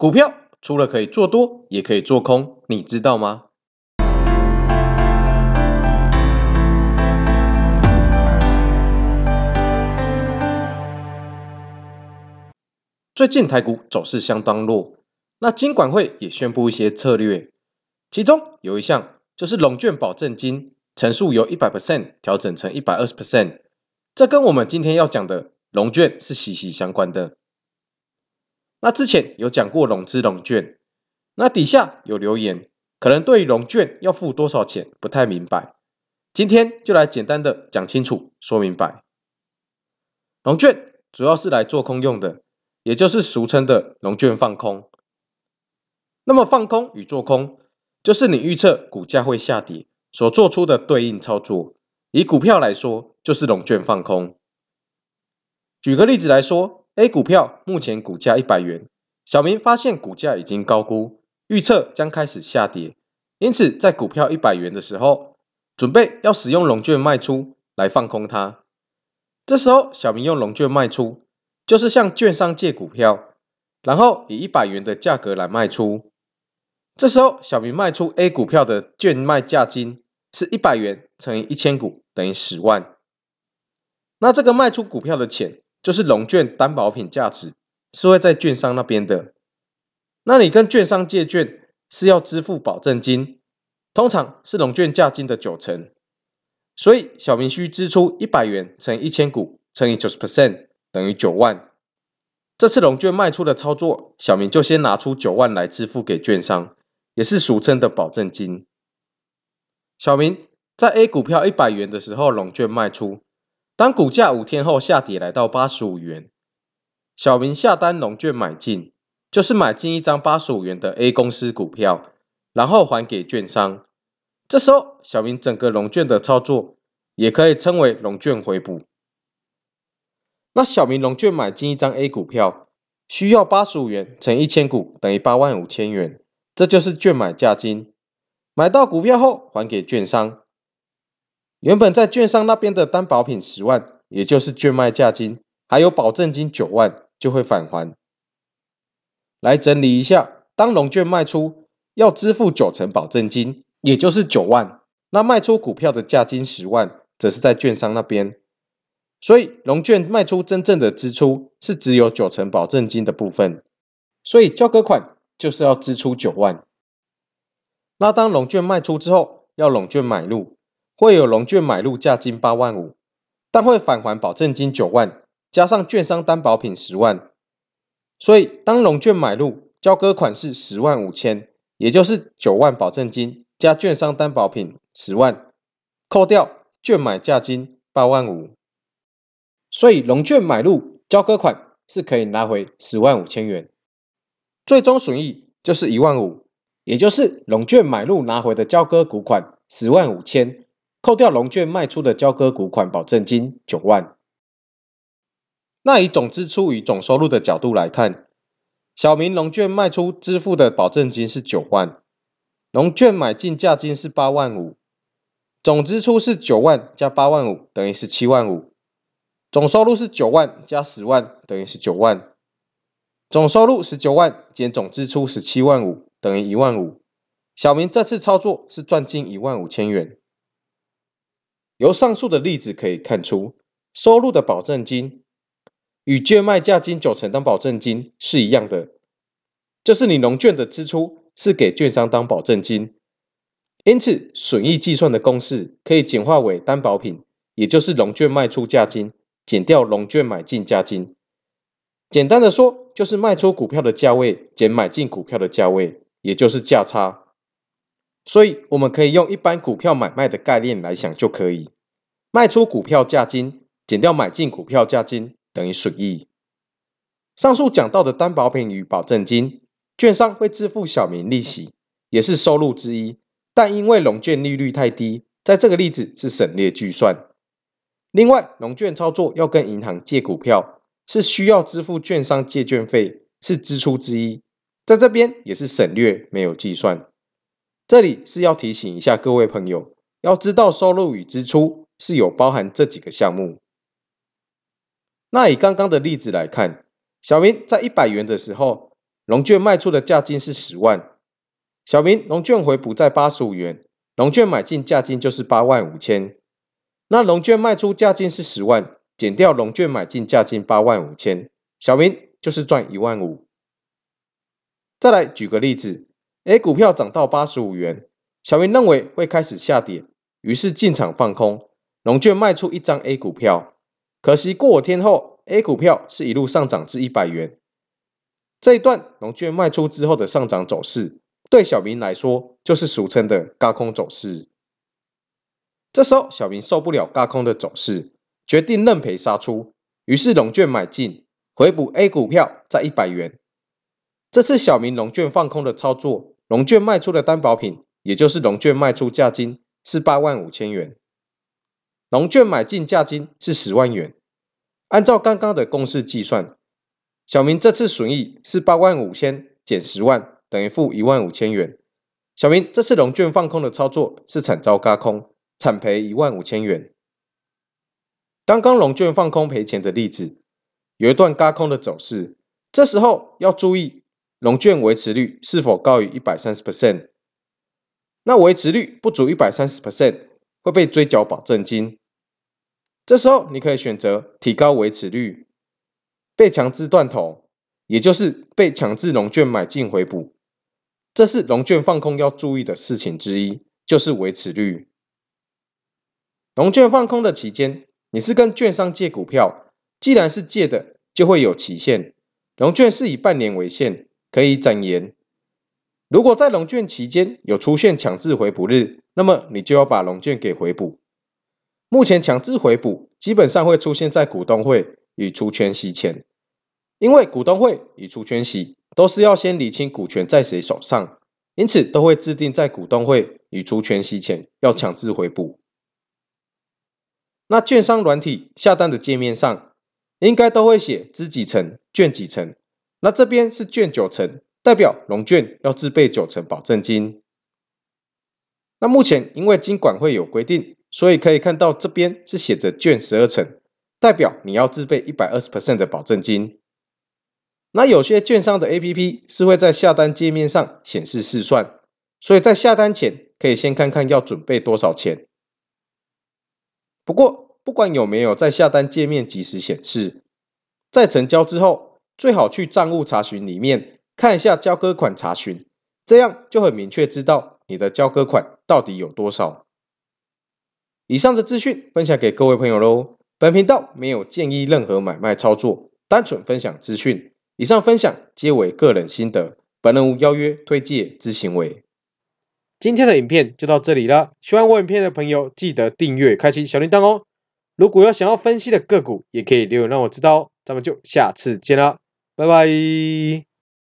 股票除了可以做多，也可以做空，你知道吗？最近台股走势相当弱，那金管会也宣布一些策略，其中有一项就是融券保证金乘数由一百 percent 调整成一百二十 percent，这跟我们今天要讲的融券是息息相关的。那之前有讲过融资融券，那底下有留言，可能对融券要付多少钱不太明白，今天就来简单的讲清楚，说明白。融券主要是来做空用的。也就是俗称的融券放空。那么放空与做空，就是你预测股价会下跌所做出的对应操作。以股票来说，就是融券放空。举个例子来说，A 股票目前股价一百元，小明发现股价已经高估，预测将开始下跌，因此在股票一百元的时候，准备要使用融券卖出来放空它。这时候，小明用融券卖出。就是向券商借股票，然后以一百元的价格来卖出。这时候，小明卖出 A 股票的券卖价金是一百元乘以一千股等于十万。那这个卖出股票的钱，就是融券担保品价值，是会在券商那边的。那你跟券商借券是要支付保证金，通常是融券价金的九成。所以，小明需支出一百元乘一千股乘以九十 percent。等于九万。这次融券卖出的操作，小明就先拿出九万来支付给券商，也是俗称的保证金。小明在 A 股票一百元的时候融券卖出，当股价五天后下跌来到八十五元，小明下单融券买进，就是买进一张八十五元的 A 公司股票，然后还给券商。这时候，小明整个融券的操作，也可以称为融券回补。那小明融券买进一张 A 股票，需要八十五元乘一千股等于八万五千元，这就是券买价金。买到股票后还给券商，原本在券商那边的担保品十万，也就是券卖价金，还有保证金九万就会返还。来整理一下，当融券卖出要支付九成保证金，也就是九万，那卖出股票的价金十万，则是在券商那边。所以融券卖出真正的支出是只有九成保证金的部分，所以交割款就是要支出九万。那当融券卖出之后，要融券买入，会有融券买入价金八万五，但会返还保证金九万，加上券商担保品十万。所以当融券买入，交割款是十万五千，也就是九万保证金加券商担保品十万，扣掉券买价金八万五。所以融券买入交割款是可以拿回十万五千元，最终损益就是一万五，也就是融券买入拿回的交割股款十万五千，扣掉龙券卖出的交割股款保证金九万。那以总支出与总收入的角度来看，小明龙券卖出支付的保证金是九万，龙券买进价金是八万五，总支出是九万加八万五等于十七万五。总收入是九万加十万等于十九万，总收入十九万减总支出十七万五等于一万五。小明这次操作是赚进一万五千元。由上述的例子可以看出，收入的保证金与券卖价金九成当保证金是一样的，就是你融券的支出是给券商当保证金，因此损益计算的公式可以简化为担保品，也就是融券卖出价金。减掉融券买进价金，简单的说就是卖出股票的价位减买进股票的价位，也就是价差。所以我们可以用一般股票买卖的概念来想就可以，卖出股票价金减掉买进股票价金等于损益。上述讲到的担保品与保证金，券商会支付小明利息，也是收入之一，但因为融券利率太低，在这个例子是省略计算。另外，融券操作要跟银行借股票，是需要支付券商借券费，是支出之一，在这边也是省略，没有计算。这里是要提醒一下各位朋友，要知道收入与支出是有包含这几个项目。那以刚刚的例子来看，小明在一百元的时候，融券卖出的价金是十万，小明融券回补在八十五元，融券买进价金就是八万五千。那融券卖出价金是十万，减掉融券买进价金八万五千，小明就是赚一万五。再来举个例子，A 股票涨到八十五元，小明认为会开始下跌，于是进场放空，龙券卖出一张 A 股票。可惜过天后，A 股票是一路上涨至一百元。这一段龙券卖出之后的上涨走势，对小明来说就是俗称的“高空走势”。这时候，小明受不了高空的走势，决定认赔杀出，于是龙券买进，回补 A 股票在一百元。这次小明龙券放空的操作，龙券卖出的担保品，也就是龙券卖出价金是八万五千元，龙券买进价金是十万元。按照刚刚的公式计算，小明这次损益是八万五千减十万等于负一万五千元。小明这次龙券放空的操作是惨遭嘎空。惨赔一万五千元。刚刚龙券放空赔钱的例子，有一段高空的走势，这时候要注意龙券维持率是否高于一百三十 percent。那维持率不足一百三十 percent，会被追缴保证金。这时候你可以选择提高维持率，被强制断头，也就是被强制龙券买进回补。这是龙券放空要注意的事情之一，就是维持率。融券放空的期间，你是跟券商借股票，既然是借的，就会有期限。融券是以半年为限，可以展延。如果在融券期间有出现强制回补日，那么你就要把融券给回补。目前强制回补基本上会出现在股东会与除权息前，因为股东会与除权息都是要先理清股权在谁手上，因此都会制定在股东会与除权息前要强制回补。那券商软体下单的界面上，应该都会写资几层、券几层。那这边是券九成，代表融券要自备九成保证金。那目前因为金管会有规定，所以可以看到这边是写着券十二成，代表你要自备一百二十 percent 的保证金。那有些券商的 APP 是会在下单界面上显示试算，所以在下单前可以先看看要准备多少钱。不过，不管有没有在下单界面及时显示，在成交之后，最好去账务查询里面看一下交割款查询，这样就很明确知道你的交割款到底有多少。以上的资讯分享给各位朋友喽。本频道没有建议任何买卖操作，单纯分享资讯。以上分享皆为个人心得，本人无邀约推介之行为。今天的影片就到这里了，喜欢我影片的朋友记得订阅、开启小铃铛哦。如果有想要分析的个股，也可以留言让我知道哦。咱们就下次见啦，拜拜。